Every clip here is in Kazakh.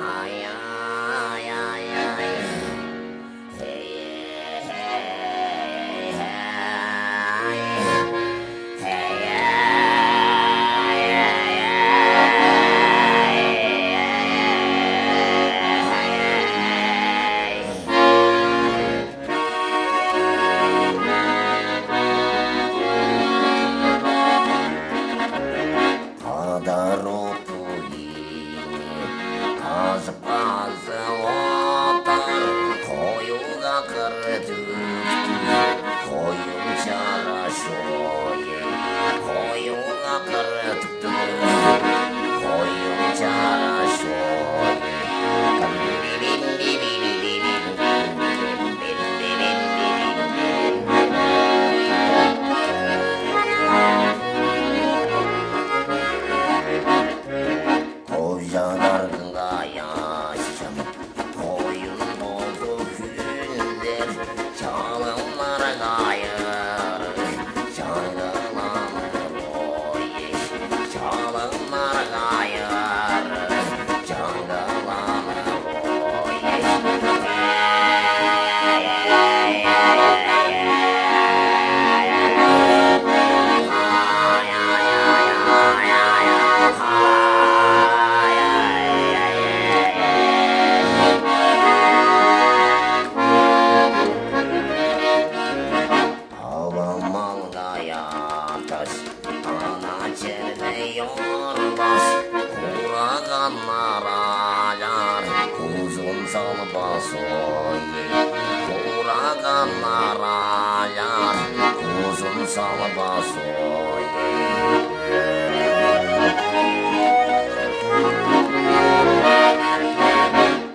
I yeah. China. қайырға қурағаннара жар көзін салбас ойге қурағаннара жар көзін салбас ойге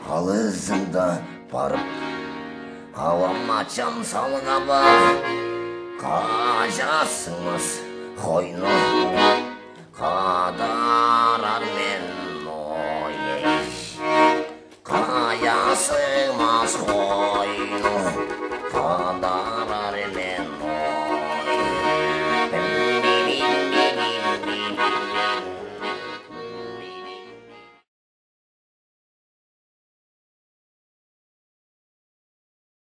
алысыңда барып аламачан салғаба қажасыңыз қойның. ja sem mas roil,